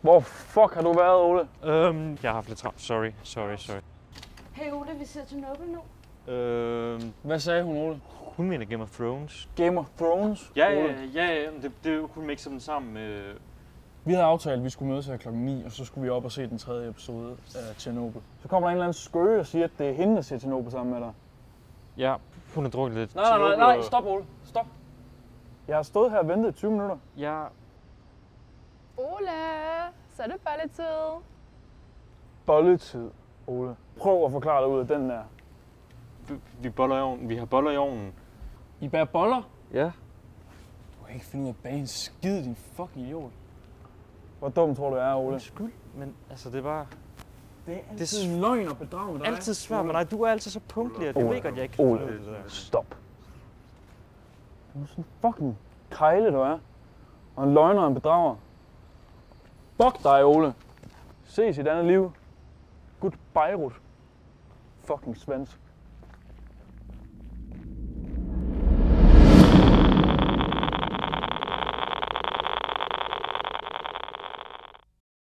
Hvor fuck har du været, Ole? Øhm, jeg har haft lidt travlt. Sorry, sorry, sorry. Hey Ole, vi sidder til Noble nu. Øhm, Hvad sagde hun, Ole? hun mener Game of Thrones. Game of Thrones? Ja, Ole. ja, ja, ja. Det, det, hun mixer dem sammen med... Vi havde aftalt, at vi skulle mødes her klokken 9, og så skulle vi op og se den tredje episode af Chernobyl. Så kommer der en eller anden skøge og siger, at det er hende, der ser Chernobyl sammen med dig. Ja, hun har drukket lidt. Nej, nej, nej, nej, stop, Ole. Stop. Jeg har stået her og ventet i 20 minutter. Ja, Ole, så er det bare lidt tid. Bolletid, Ole. Prøv at forklare dig ud af den der. vi, vi, boller i ovnen. vi har boller i ovnen. I bærer boller? Ja. Du kan ikke finde ud af at bage en skid, din fucking idiot. Hvor dum tror du, er, Ole? Undskyld, men altså det var Det er altid s- løgn og bedrag med dig. altid svært med dig. Du er altid så punktlig, og jeg Ole, ved godt, jeg ikke kan Ole, det der. stop. Du er sådan fucking kejle, du er. Og en løgner og en bedrager. Fuck dig, Ole. Ses i et andet liv. Gud Beirut. Fucking svans.